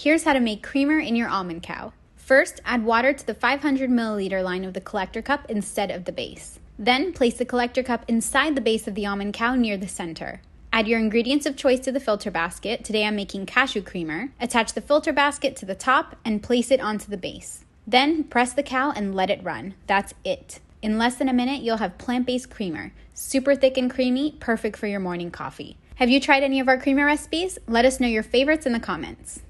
Here's how to make creamer in your almond cow. First, add water to the 500 milliliter line of the collector cup instead of the base. Then, place the collector cup inside the base of the almond cow near the center. Add your ingredients of choice to the filter basket. Today I'm making cashew creamer. Attach the filter basket to the top and place it onto the base. Then press the cow and let it run. That's it. In less than a minute, you'll have plant based creamer. Super thick and creamy, perfect for your morning coffee. Have you tried any of our creamer recipes? Let us know your favorites in the comments.